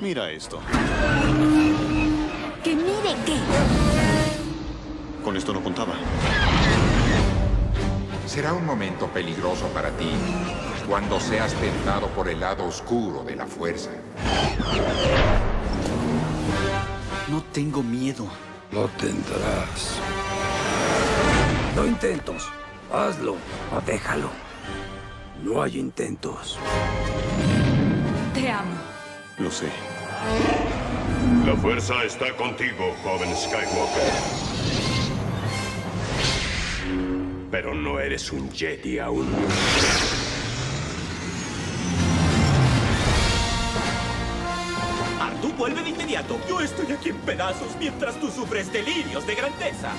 Mira esto. ¿Que mire qué? Con esto no contaba. Será un momento peligroso para ti cuando seas tentado por el lado oscuro de la fuerza. No tengo miedo. Lo tendrás. No intentos. Hazlo o déjalo. No hay intentos. Te amo. Lo sé. La fuerza está contigo, joven Skywalker. Pero no eres un Jedi aún. Artu, vuelve de inmediato. Yo estoy aquí en pedazos mientras tú sufres delirios de grandeza.